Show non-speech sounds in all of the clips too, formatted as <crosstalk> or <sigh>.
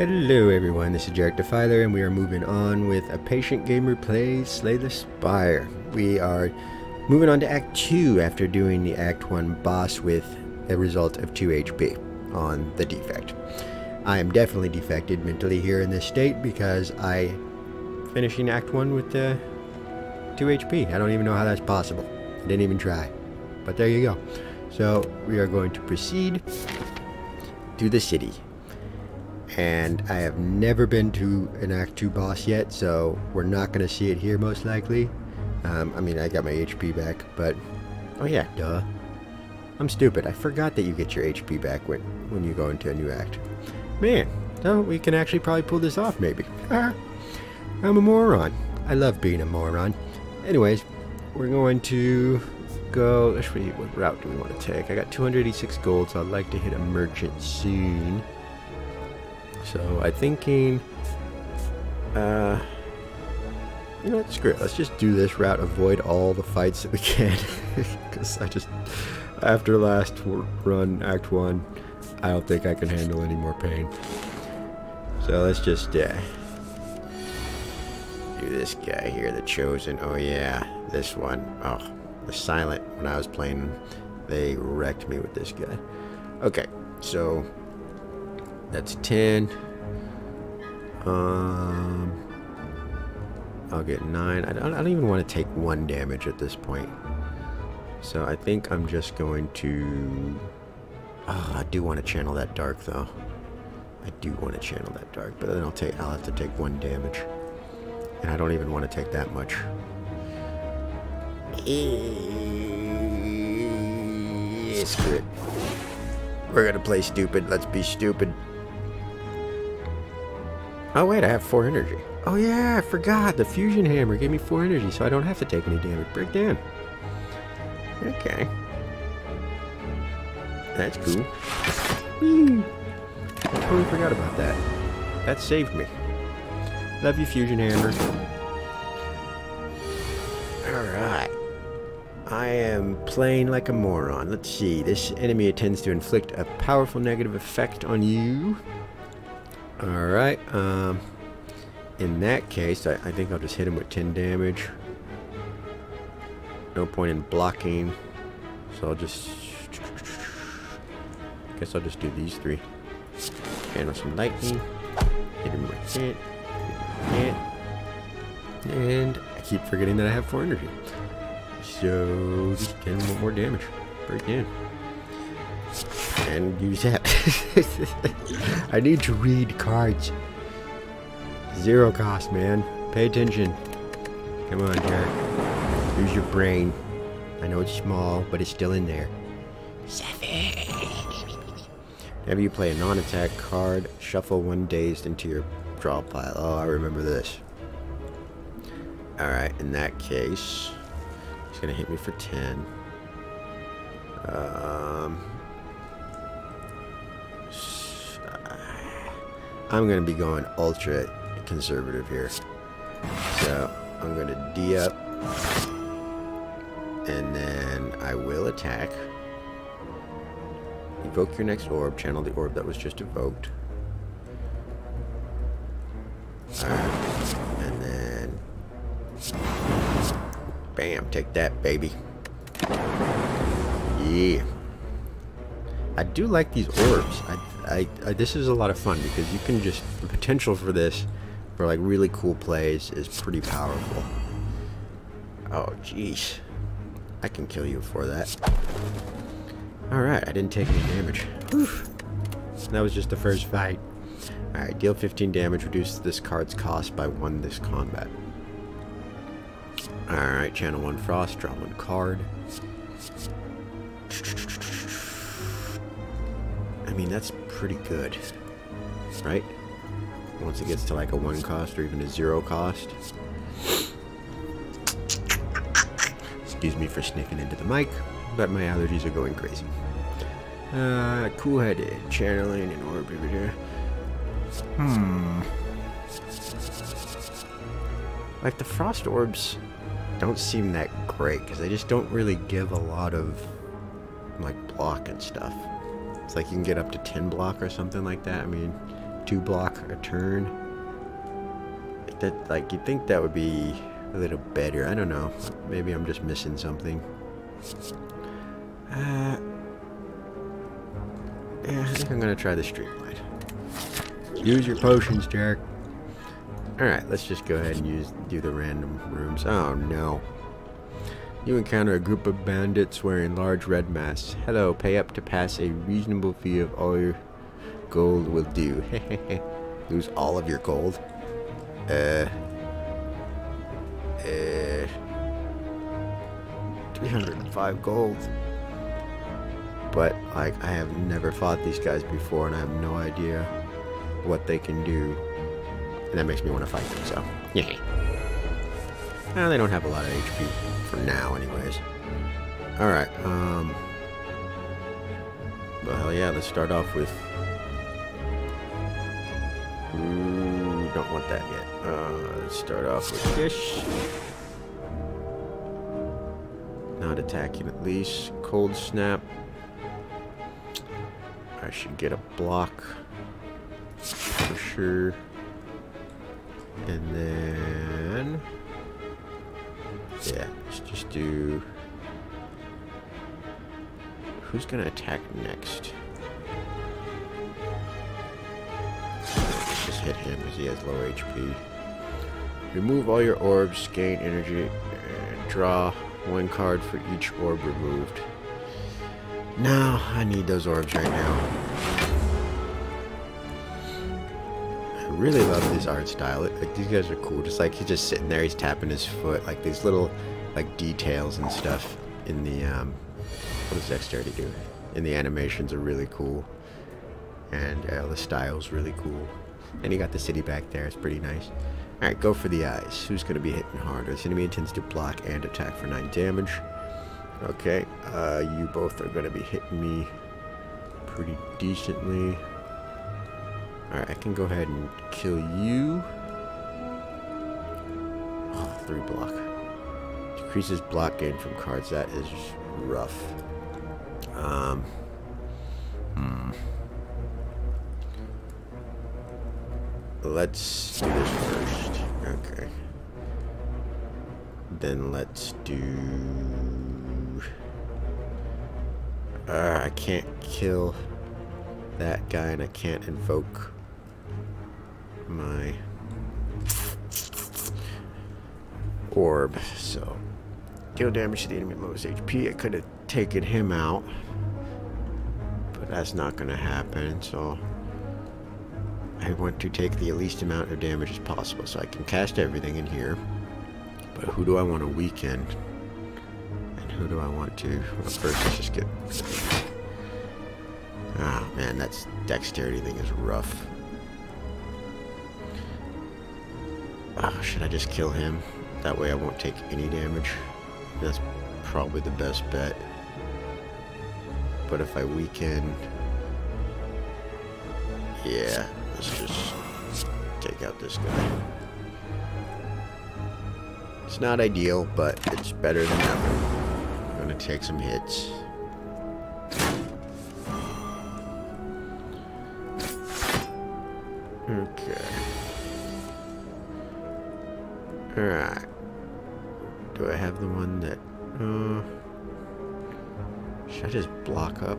Hello everyone, this is Jarek Defiler and we are moving on with A Patient Gamer Plays Slay the Spire. We are moving on to Act 2 after doing the Act 1 boss with a result of 2 HP on the defect. I am definitely defected mentally here in this state because I finishing Act 1 with uh, 2 HP. I don't even know how that's possible. I didn't even try. But there you go. So we are going to proceed to the city and I have never been to an Act 2 boss yet, so we're not going to see it here most likely. Um, I mean, I got my HP back, but... Oh yeah, duh. I'm stupid. I forgot that you get your HP back when, when you go into a new act. Man, so we can actually probably pull this off, maybe. I'm a moron. I love being a moron. Anyways, we're going to go... Let's see, what route do we want to take? I got 286 gold, so I'd like to hit a merchant soon. So I'm thinking, uh, you know what, screw it. Let's just do this route, avoid all the fights that we can. <laughs> Because I just, after last run, Act 1, I don't think I can handle any more pain. So let's just, uh, do this guy here, the Chosen. Oh yeah, this one. Oh, the Silent, when I was playing, they wrecked me with this guy. Okay, so that's 10. Um, I'll get 9. I don't, I don't even want to take 1 damage at this point. So I think I'm just going to... Oh, I do want to channel that dark, though. I do want to channel that dark, but then I'll take I'll have to take 1 damage. And I don't even want to take that much. Screw it. We're gonna play stupid. Let's be stupid. Oh wait, I have 4 energy. Oh yeah, I forgot. The fusion hammer gave me 4 energy, so I don't have to take any damage. Break down. Okay. That's cool. I totally forgot about that. That saved me. Love you, fusion hammer. Alright. I am playing like a moron. Let's see. This enemy tends to inflict a powerful negative effect on you. Alright, um, in that case, I, I, think I'll just hit him with 10 damage. No point in blocking, so I'll just, I guess I'll just do these three. Handle some lightning, hit him with it, hit and I keep forgetting that I have 4 energy. So, just 10 more damage. Break in and use that. <laughs> I need to read cards. Zero cost, man. Pay attention. Come on, Jared. Use your brain. I know it's small, but it's still in there. Seven. Whenever you play a non-attack card, shuffle one dazed into your draw pile. Oh, I remember this. Alright, in that case, he's going to hit me for 10. Um, I'm going to be going ultra conservative here. So I'm going to D up. And then I will attack. Evoke your next orb. Channel the orb that was just evoked. Alright. And then... Bam. Take that, baby. Yeah. I do like these orbs. I, I, I, this is a lot of fun because you can just the potential for this for like really cool plays is pretty powerful. Oh jeez, I can kill you for that. All right, I didn't take any damage. Whew. That was just the first fight. All right, deal 15 damage, reduce this card's cost by one this combat. All right, channel one frost, draw one card. I mean, that's pretty good, right? Once it gets to like a one cost or even a zero cost. Excuse me for sniffing into the mic, but my allergies are going crazy. Uh, cool-headed, channeling and orb over here. Hmm. Like the frost orbs don't seem that great because they just don't really give a lot of like block and stuff. It's like you can get up to 10 block or something like that. I mean, two block a turn. That like you'd think that would be a little better. I don't know. Maybe I'm just missing something. Uh, yeah, I think I'm gonna try the streamline. Use your potions, Jack. Alright, let's just go ahead and use do the random rooms. Oh no. You encounter a group of bandits wearing large red masks. Hello, pay up to pass a reasonable fee of all your gold will do. <laughs> Lose all of your gold. Uh. Uh. 305 gold. But, like, I have never fought these guys before and I have no idea what they can do. And that makes me want to fight them, so. Yeah. Well, they don't have a lot of HP for now, anyways. Alright, um... Well, hell yeah, let's start off with... Ooh, don't want that yet. Uh, let's start off with this. Not attacking at least. Cold Snap. I should get a block. For sure. And then... Yeah, let's just do... Who's gonna attack next? Let's just hit him as he has low HP. Remove all your orbs, gain energy, and draw one card for each orb removed. No, I need those orbs right now. Really love this art style. Like these guys are cool. Just like he's just sitting there, he's tapping his foot. Like these little like details and stuff in the um, what does dexterity do? In the animations are really cool, and uh, the style's really cool. And you got the city back there. It's pretty nice. All right, go for the eyes. Who's going to be hitting harder? This enemy intends to block and attack for nine damage. Okay, uh, you both are going to be hitting me pretty decently. Alright, I can go ahead and kill you. Oh, three block. Decreases block gain from cards. That is rough. Um. Hmm. Let's do this first. Okay. Then let's do... Uh, I can't kill that guy and I can't invoke my orb. So, deal damage to the enemy lowest HP. I could have taken him out, but that's not going to happen. So, I want to take the least amount of damage as possible. So I can cast everything in here. But who do I want to weaken? And who do I want to... Well, first, let's just get... Ah, oh, man, that dexterity thing is rough. Oh, should I just kill him? That way I won't take any damage. That's probably the best bet. But if I weaken... Yeah, let's just take out this guy. It's not ideal, but it's better than nothing. I'm gonna take some hits. Alright. Do I have the one that... Uh, should I just block up?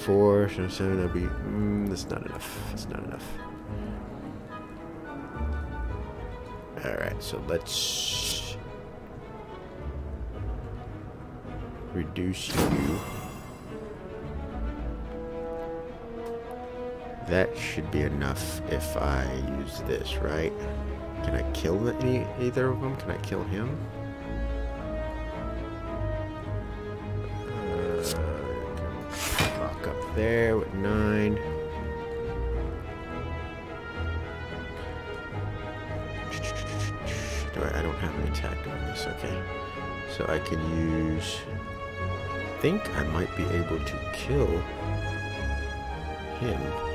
Four, should I say that'd be... Mm, that's not enough. That's not enough. Alright, so let's... Reduce you. That should be enough if I use this, right? Can I kill any, either of them? Can I kill him? Uh, up there with nine. I, I don't have an attack on this, okay. So I can use... I think I might be able to kill him.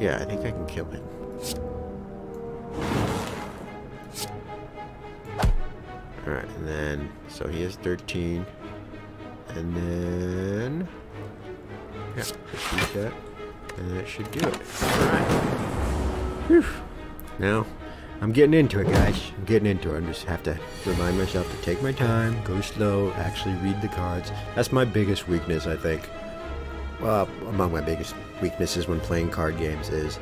Yeah, I think I can kill him. Alright, and then... So he has 13. And then... Yeah, just use that. And that should do it. Alright. Whew. Now, I'm getting into it, guys. I'm getting into it. I just have to remind myself to take my time, go slow, actually read the cards. That's my biggest weakness, I think. Well, among my biggest weaknesses when playing card games is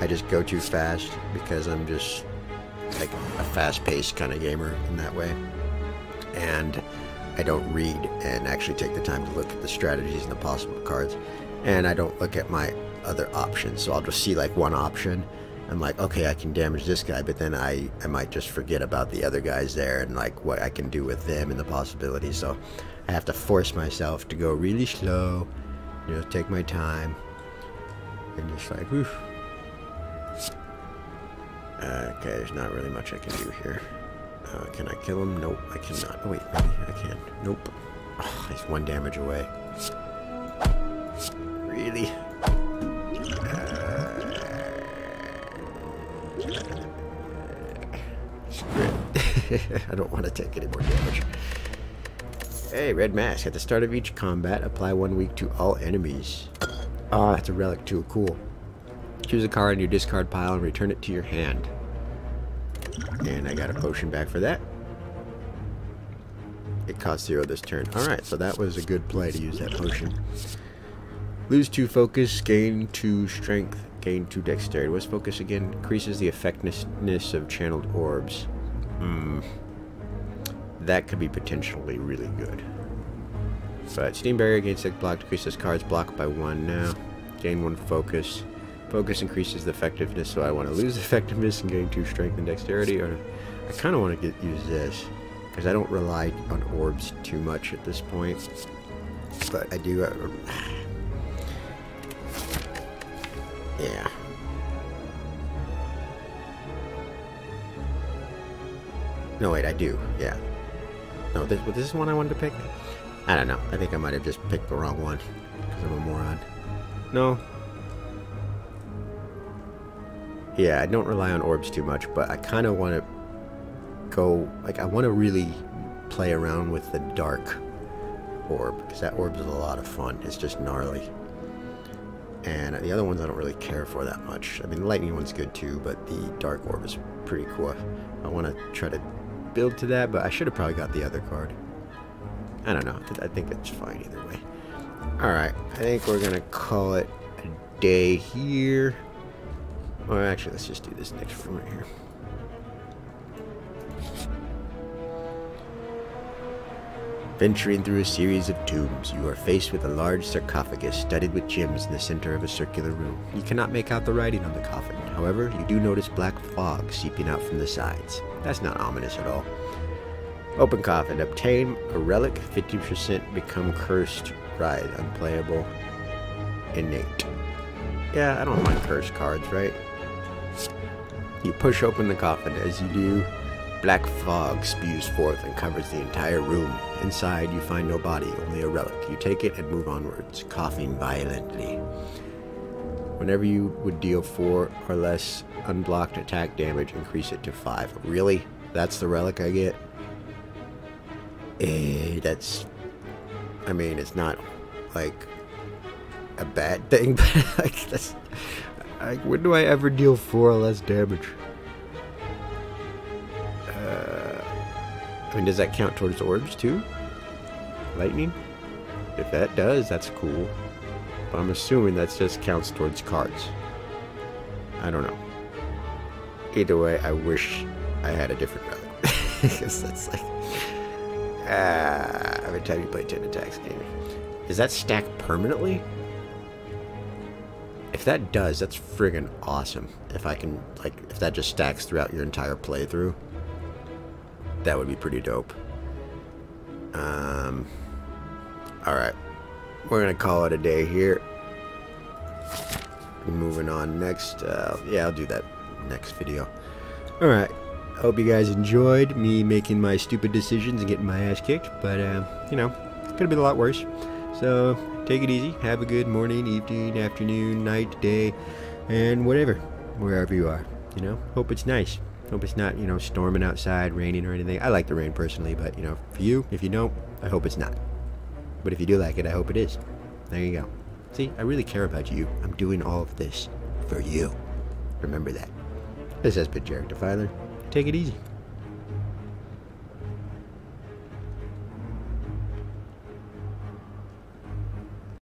I just go too fast because I'm just like a fast-paced kind of gamer in that way. And I don't read and actually take the time to look at the strategies and the possible cards. And I don't look at my other options. So I'll just see like one option. I'm like, okay, I can damage this guy, but then I, I might just forget about the other guys there and like what I can do with them and the possibilities. So I have to force myself to go really slow, know, take my time, and just like, whew. Okay, there's not really much I can do here. Uh, can I kill him? Nope, I cannot. Oh, wait, maybe I can. Nope. Oh, he's one damage away. Really? Uh, <laughs> I don't want to take any more damage. Hey, red mask. At the start of each combat, apply one weak to all enemies. Oh, that's a relic too. Cool. Choose a card in your discard pile and return it to your hand. And I got a potion back for that. It cost zero this turn. Alright, so that was a good play to use that potion. Lose 2 focus, gain 2 strength, gain 2 dexterity. What's focus again? Increases the effectiveness of channeled orbs. Hmm. That could be potentially really good. But Steam Barrier gains 6 block, decreases cards blocked by 1 now. Gain 1 focus. Focus increases the effectiveness, so I want to lose <laughs> effectiveness and gain 2 strength and dexterity, or I kind of want to get use this, because I don't rely on orbs too much at this point. But I do... Uh, <sighs> yeah. No, wait, I do. Yeah. No, this, this is one I wanted to pick? I don't know. I think I might have just picked the wrong one, because I'm a moron. No, yeah, I don't rely on orbs too much, but I kind of want to go, like, I want to really play around with the dark orb, because that orb is a lot of fun. It's just gnarly. And the other ones I don't really care for that much. I mean, the lightning one's good too, but the dark orb is pretty cool. I want to try to build to that, but I should have probably got the other card. I don't know. I think it's fine either way. Alright, I think we're going to call it a day here. Or actually, let's just do this next room right here. Venturing through a series of tombs, you are faced with a large sarcophagus studded with gems in the center of a circular room. You cannot make out the writing on the coffin. However, you do notice black fog seeping out from the sides. That's not ominous at all. Open coffin. Obtain a relic. 50% become cursed. Writhe. Unplayable. Innate. Yeah, I don't mind cursed cards, right? You push open the coffin. As you do, black fog spews forth and covers the entire room. Inside, you find no body, only a relic. You take it and move onwards, coughing violently. Whenever you would deal 4 or less unblocked attack damage, increase it to 5. Really? That's the relic I get? Eh, that's... I mean, it's not, like, a bad <laughs> thing, but, like, that's... Like, when do I ever deal 4 or less damage? Uh, I mean, does that count towards orbs too? Lightning? If that does, that's cool. But I'm assuming that just counts towards cards. I don't know. Either way, I wish I had a different relic. <laughs> Because that's like... Ah, every time you play 10 attacks game. Is that stacked permanently? If that does, that's friggin' awesome. If I can, like, if that just stacks throughout your entire playthrough, that would be pretty dope. Um, alright. We're gonna call it a day here. Moving on next, uh, yeah, I'll do that next video. Alright. I Hope you guys enjoyed me making my stupid decisions and getting my ass kicked, but, uh, you know, could have been a lot worse. So, take it easy. Have a good morning, evening, afternoon, night, day, and whatever, wherever you are. You know, hope it's nice. Hope it's not, you know, storming outside, raining or anything. I like the rain personally, but, you know, for you, if you don't, I hope it's not. But if you do like it, I hope it is. There you go. See, I really care about you. I'm doing all of this for you. Remember that. This has been Jarek Defiler. Take it easy.